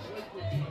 Yeah.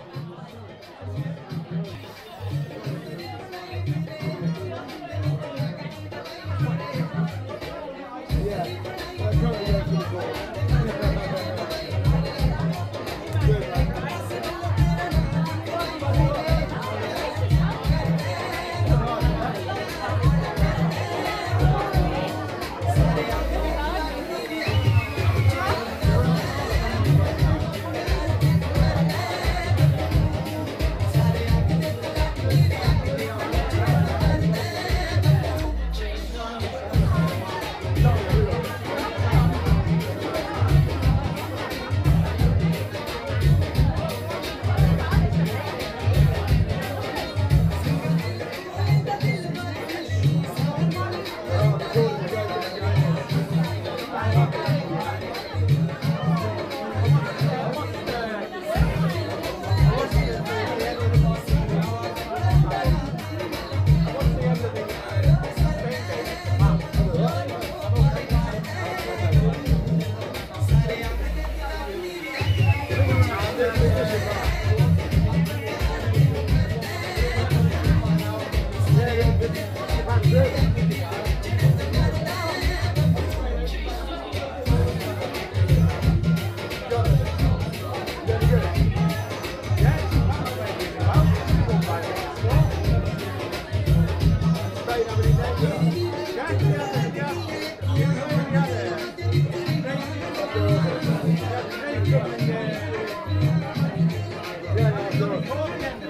Morgan.